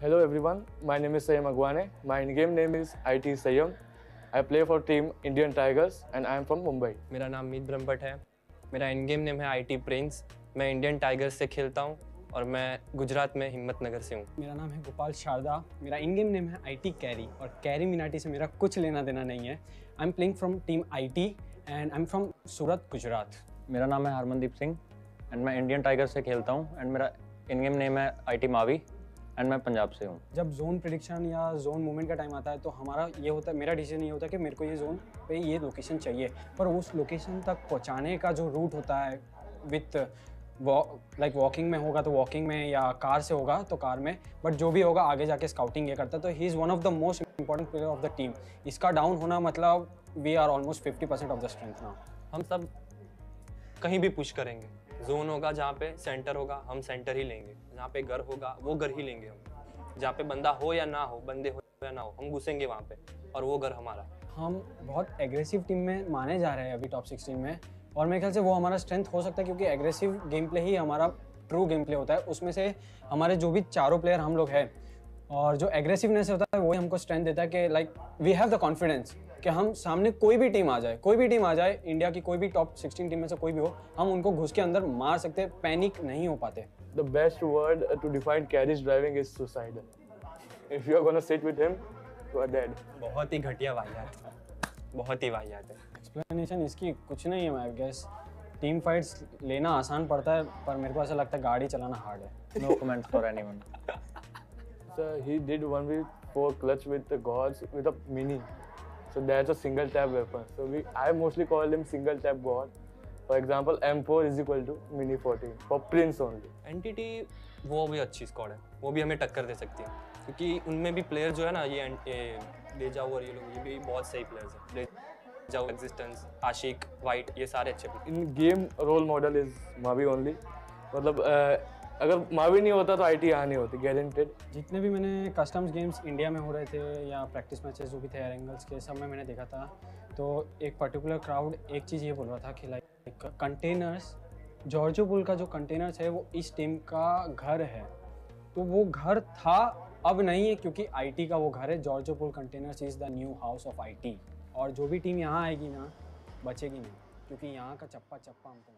Hello everyone, my name is Sayam Agwane. My in-game name is IT Sayam. I play for team Indian Tigers and I am from Mumbai. मेरा नाम मीत ब्रह्मभट्ट है। मेरा in game name है I T Prince मैं Indian tigers से खेलता हूँ और मैं गुजरात में हिम्मत नगर से हूँ। मेरा नाम है गोपाल शारदा। मेरा इन गेम नेम है आईटी कैरी और कैरी मिनाटी से मेरा कुछ लेना देना नहीं है। I am playing from team IT and I am from Surat Gujarat मेरा नाम है हरमनदीप सिंह एंड मैं इंडियन टाइगर से खेलता हूँ एंड मेरा इन गेम नेम है आई टी मावी एंड मैं पंजाब से हूँ। जब जोन प्रडिक्शन या जोन मूवमेंट का टाइम आता है तो हमारा ये होता है मेरा डिसीज़न ये होता है कि मेरे को ये जोन पे ये लोकेशन चाहिए। पर उस लोकेशन तक पहुँचाने का जो रूट होता है विथ लाइक वॉकिंग में होगा तो वॉकिंग में या कार से होगा तो कार में बट जो भी होगा आगे जाके स्काउटिंग ये करता है तो he is one of the most important player of the team इसका डाउन होना मतलब we are almost fifty percent of the strength ना हम सब कहीं भी पुश करेंगे। जोन होगा जहाँ पे सेंटर होगा, हम सेंटर ही लेंगे। जहाँ पे घर होगा, वो घर ही लेंगे हम। जहाँ पे बंदा हो या ना हो, बंदे हो या ना हो, हम घुसेंगे वहाँ पे और वो घर हमारा हम बहुत एग्रेसिव टीम में माने जा रहे हैं अभी टॉप सिक्सटीन में और मेरे ख्याल से वो हमारा स्ट्रेंथ हो सकता है क्योंकि एग्रेसिव गेम प्ले ही हमारा ट्रू गेम प्ले होता है। उसमें से हमारे जो भी चारों प्लेयर हम लोग हैं और जो एग्रेसिवनेस होता है वही हमको स्ट्रेंथ देता है कि like we have the confidence कि हम सामने कोई भी टीम आ जाए कोई भी टीम आ जाए इंडिया की कोई भी टॉप सिक्सटीन टीम में से कोई भी हो हम उनको घुस के अंदर मार सकते हैं पैनिक नहीं हो पाते। The best word to define carriage driving is suicidal. If you are gonna sit with him, you are dead. बहुत ही घटिया वाहियात बहुत ही वाहियात है। एक्सप्लेनेशन इसकी कुछ नहीं है मैं गेस टीम फाइट्स लेना आसान पड़ता है पर मेरे को ऐसा लगता है गाड़ी चलाना हार्ड है। No comment for anyone he did one with four clutch with the gods with a mini. So that's a single tap weapon. So we I mostly call him single tap god. For example, M4 is equal to mini 14 for Prince only. NTT वो भी अच्छी squad है वो भी हमें टक्कर दे सकती है क्योंकि उनमें भी प्लेयर जो है ना ये ले जाओ और ये लोग ये भी बहुत सही प्लेयर्स हैं जाओ एग्जिस्टेंस आशिक वाइट ये सारे अच्छे In game role model is Mavi only. मतलब अ, अगर मावी नहीं होता तो आई टी यहाँ नहीं होती गारंटेड जितने भी मैंने कस्टम्स गेम्स इंडिया में हो रहे थे या प्रैक्टिस मैचेस जो भी थे एंगल्स के, सब में मैंने देखा था। तो एक पर्टिकुलर क्राउड एक चीज़ ये बोल रहा था लाइक कंटेनर्स जॉर्जो पुल का जो कंटेनर्स है, वो इस टीम का घर है। तो वो घर था, अब नहीं है क्योंकि आईटी का वो घर है। जॉर्जो पुल containers is the new house of IT और जो भी टीम यहाँ आएगी ना, बचेगी नहीं, क्योंकि यहाँ का चप्पा चप्पा हमको